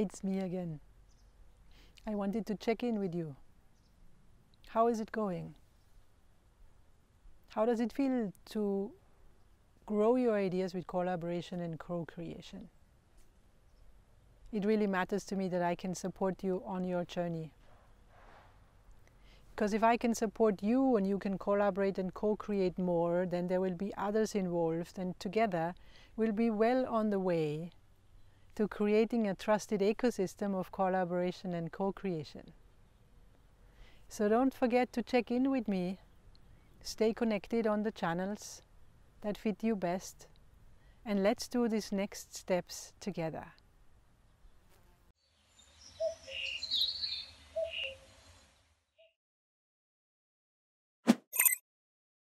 It's me again. I wanted to check in with you. How is it going? How does it feel to grow your ideas with collaboration and co creation? It really matters to me that I can support you on your journey. Because if I can support you and you can collaborate and co create more, then there will be others involved, and together we'll be well on the way to creating a trusted ecosystem of collaboration and co creation. So don't forget to check in with me, stay connected on the channels that fit you best, and let's do these next steps together.